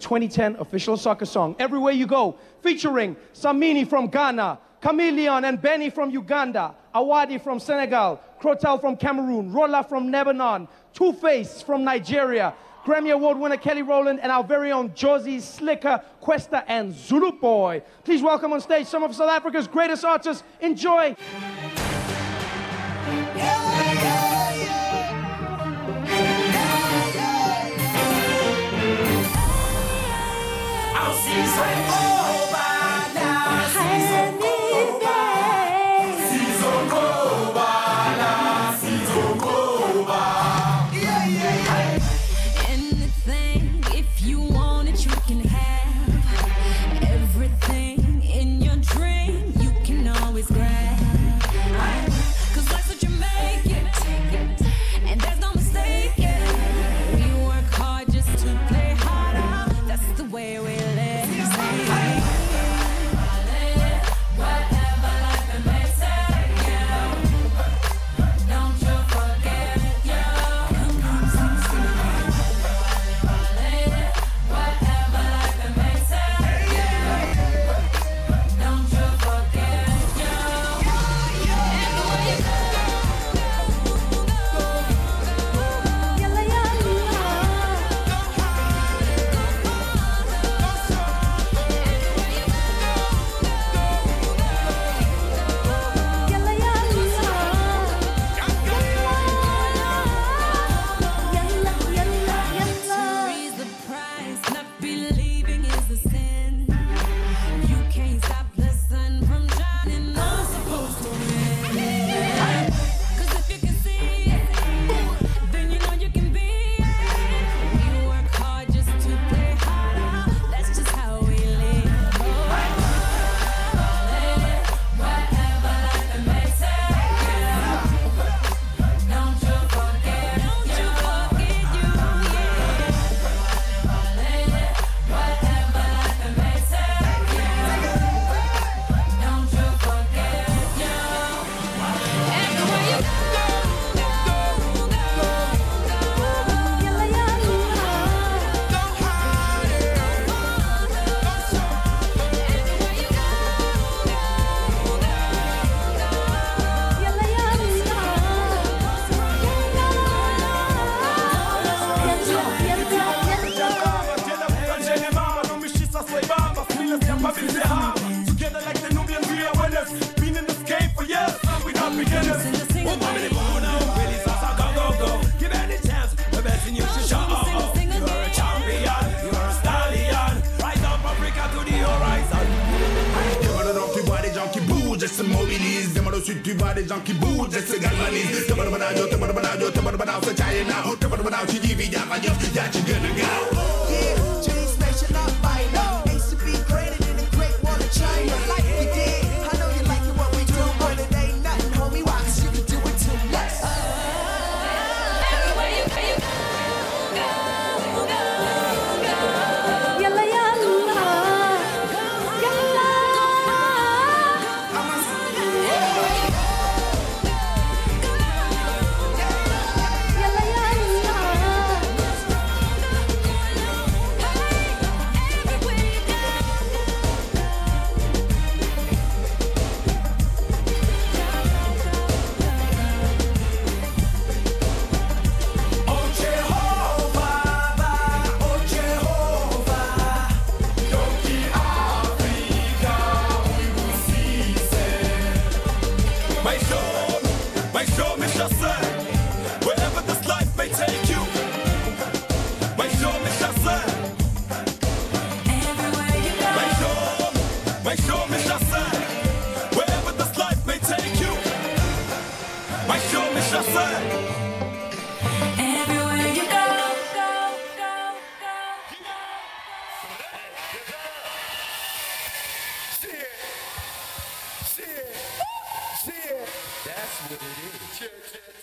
2010 official soccer song, Everywhere You Go, featuring Samini from Ghana, Chameleone and Benny from Uganda, Awadi from Senegal, Krotal from Cameroon, Rola from Lebanon, Two Face from Nigeria, Grammy Award winner Kelly Rowland, and our very own Josie Slicker, Questa, and Zulu Boy. Please welcome on stage some of South Africa's greatest artists. Enjoy. Anything, is baba, feelings ya papi zehaba. Together like the Nubian, we are winners. Been in this game for years, we not beginners. Oh, mommy, the moon, oh, really, sasa, go, go, go. Give any chance, the best in you should show. Oh, oh. You are a champion, you are a stallion. Rise up Africa to the horizon. Demande donc tu vois des gens qui bougent et se mobilisent. Demande ensuite tu vois des gens qui bougent et se galvanisent. Demande banajo, demande banajo, demande banajo, c'est China. Demande banajo, tu dis pas de y'a tu gonna go. Maisho, maisho mishase, wherever this life may take you. Maisho mishase, Everywhere you go. maisho, maisho mishase, wherever this life may take you. Mishase. Everywhere That's what it is.